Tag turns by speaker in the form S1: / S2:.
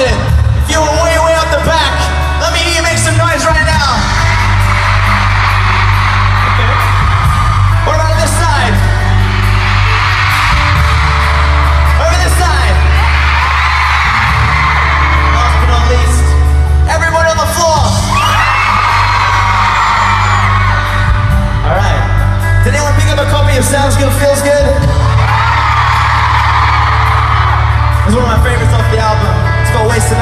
S1: Austin, if you were way, way up the back, let me hear you make some noise right now. Okay. This side? Over this side. Last but not least, everyone on the floor. All right. Did anyone pick up a copy of Sounds Good, Feels Good? This one.